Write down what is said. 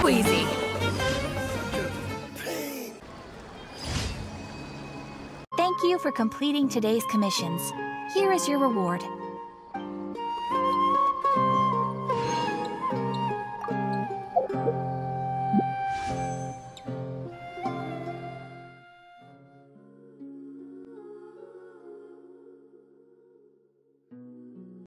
Squeezy. Thank you for completing today's commissions. Here is your reward.